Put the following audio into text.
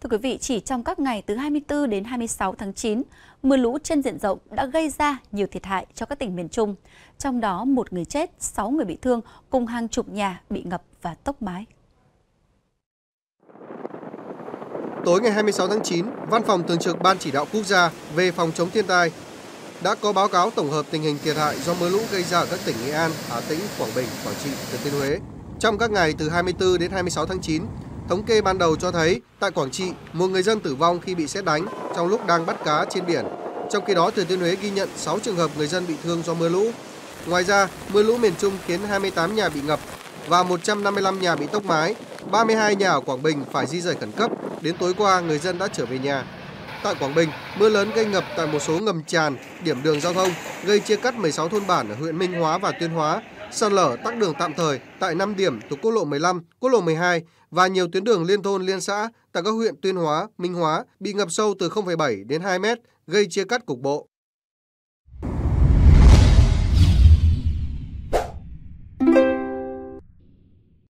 Thưa quý vị, chỉ trong các ngày từ 24 đến 26 tháng 9, mưa lũ trên diện rộng đã gây ra nhiều thiệt hại cho các tỉnh miền Trung. Trong đó, một người chết, 6 người bị thương, cùng hàng chục nhà bị ngập và tốc mái. Tối ngày 26 tháng 9, Văn phòng Thường trực Ban Chỉ đạo Quốc gia về phòng chống thiên tai đã có báo cáo tổng hợp tình hình thiệt hại do mưa lũ gây ra ở các tỉnh Nghệ An, Hà Tĩnh, Quảng Bình, Quảng Trị, Thừa Thiên Huế. Trong các ngày từ 24 đến 26 tháng 9, thống kê ban đầu cho thấy tại Quảng Trị, một người dân tử vong khi bị sét đánh trong lúc đang bắt cá trên biển. Trong khi đó, Thừa Thiên Huế ghi nhận 6 trường hợp người dân bị thương do mưa lũ. Ngoài ra, mưa lũ miền Trung khiến 28 nhà bị ngập và 155 nhà bị tốc mái, 32 nhà ở Quảng Bình phải di rời khẩn cấp. Đến tối qua, người dân đã trở về nhà. Tại Quảng Bình, mưa lớn gây ngập tại một số ngầm tràn, điểm đường giao thông, gây chia cắt 16 thôn bản ở huyện Minh Hóa và Tuyên Hóa, sạt lở tắc đường tạm thời tại 5 điểm thuộc quốc lộ 15, quốc lộ 12 và nhiều tuyến đường liên thôn liên xã tại các huyện Tuyên Hóa, Minh Hóa bị ngập sâu từ 0,7 đến 2 mét, gây chia cắt cục bộ.